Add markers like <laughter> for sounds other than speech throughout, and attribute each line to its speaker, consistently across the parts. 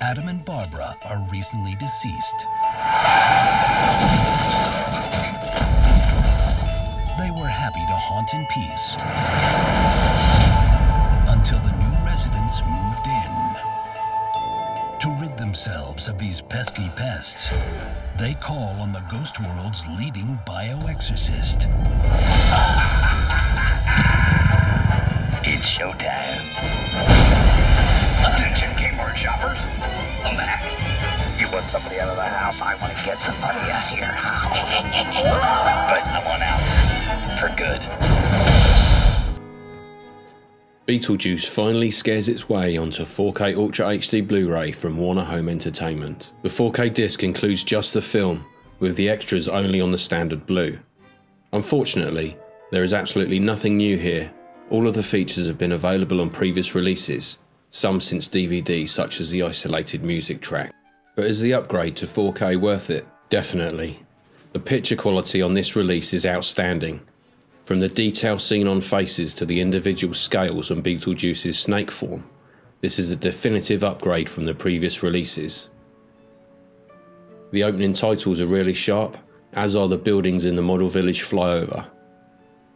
Speaker 1: Adam and Barbara are recently deceased. They were happy to haunt in peace until the new residents moved in. To rid themselves of these pesky pests, they call on the ghost world's leading bioexorcist.
Speaker 2: It's showtime. Kmart shoppers. I'm back. You want somebody out of the house? I want to get somebody out of here. but I out. For good.
Speaker 3: Beetlejuice finally scares its way onto 4K Ultra HD Blu ray from Warner Home Entertainment. The 4K disc includes just the film, with the extras only on the standard blue. Unfortunately, there is absolutely nothing new here. All of the features have been available on previous releases, some since DVD, such as the isolated music track. But is the upgrade to 4K worth it? Definitely. The picture quality on this release is outstanding. From the detail seen on faces to the individual scales on Beetlejuice's snake form, this is a definitive upgrade from the previous releases. The opening titles are really sharp, as are the buildings in the model village flyover.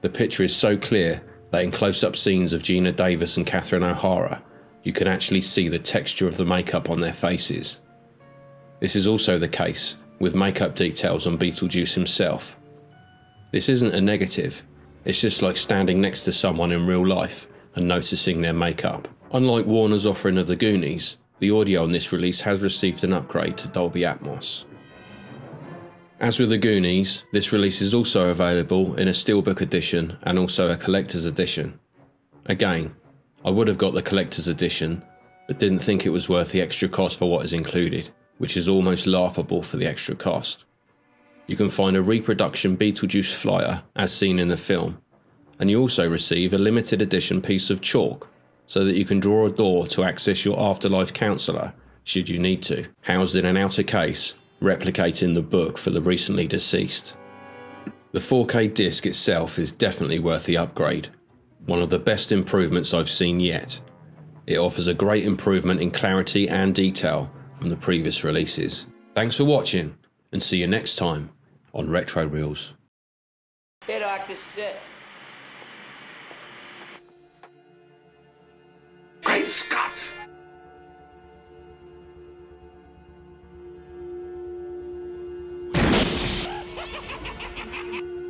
Speaker 3: The picture is so clear that in close up scenes of Geena Davis and Catherine O'Hara, you can actually see the texture of the makeup on their faces. This is also the case with makeup details on Beetlejuice himself. This isn't a negative, it's just like standing next to someone in real life and noticing their makeup. Unlike Warner's offering of the Goonies, the audio on this release has received an upgrade to Dolby Atmos. As with the Goonies, this release is also available in a Steelbook edition and also a collector's edition. Again, I would have got the collector's edition, but didn't think it was worth the extra cost for what is included, which is almost laughable for the extra cost. You can find a reproduction Beetlejuice flyer as seen in the film, and you also receive a limited edition piece of chalk so that you can draw a door to access your afterlife counsellor should you need to, housed in an outer case replicating the book for the recently deceased. The 4K disc itself is definitely worth the upgrade, one of the best improvements I've seen yet. It offers a great improvement in clarity and detail from the previous releases. Thanks for watching and see you next time on Retro Reels.
Speaker 4: Pero a Scott! <laughs>